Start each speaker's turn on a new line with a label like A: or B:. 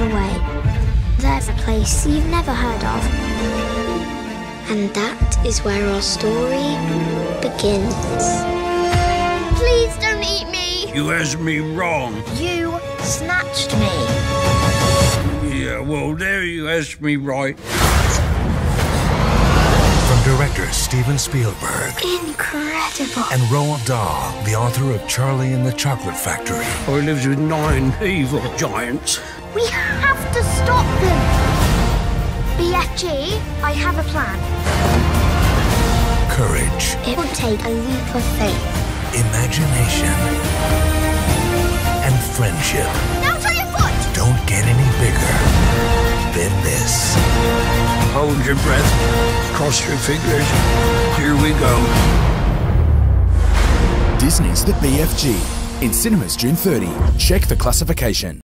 A: away, there's a place you've never heard of. And that is where our story begins. Please don't eat me!
B: You has me wrong.
A: You snatched me.
B: Yeah, well, there you has me right.
C: From director Steven Spielberg
A: Incredible.
C: and Roald Dahl, the author of Charlie and the Chocolate Factory.
B: I lives with nine evil giants.
A: We have to stop them. BFG, I have a plan.
C: Courage,
A: It will take a leap of faith.
C: imagination, and friendship
A: Now try your foot!
C: don't get any bigger than this.
B: Hold your breath. Cross your fingers. Here we go.
D: Disney's The BFG. In cinemas June 30. Check for classification.